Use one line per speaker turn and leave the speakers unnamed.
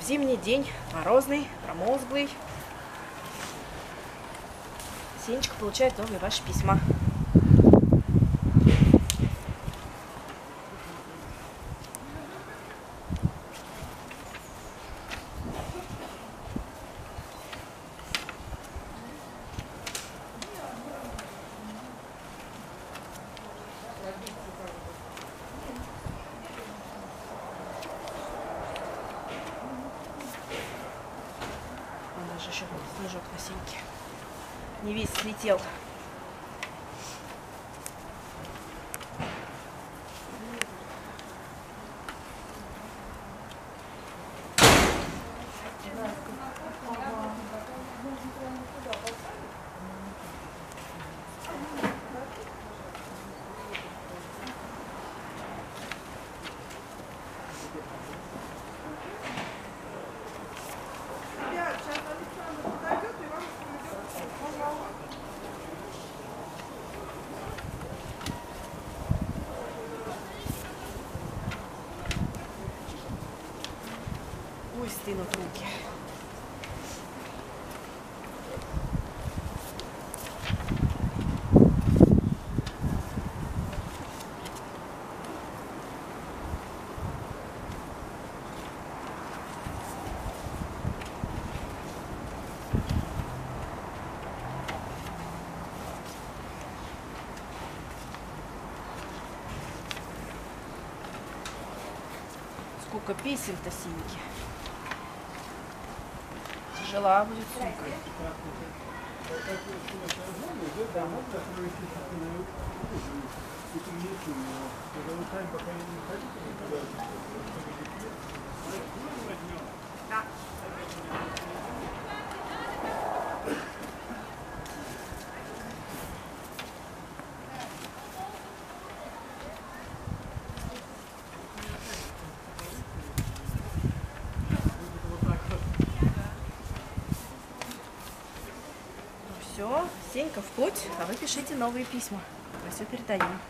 в зимний день, морозный, промозглый, Сенечка получает новые ваши письма. Еще снежок на синьке. Не весь слетел. Ой, стынут руки. Сколько писем-то синьки. Тяжела будет сумка. Все, Сенька в путь, а вы пишите новые письма. Мы все передаем.